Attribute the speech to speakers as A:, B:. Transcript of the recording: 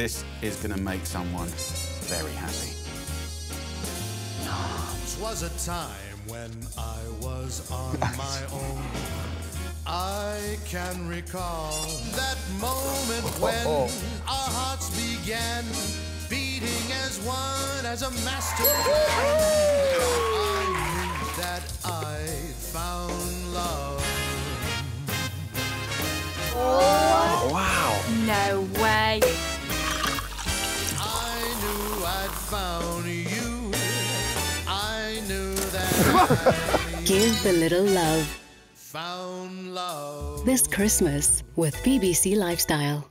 A: This is going to make someone very happy.
B: was a time when I was on my own. I can recall that moment when oh, oh. our hearts began beating as one, as a master. I knew that I found found you. I knew that
C: Give a little love
B: found love.
C: this Christmas with BBC Lifestyle.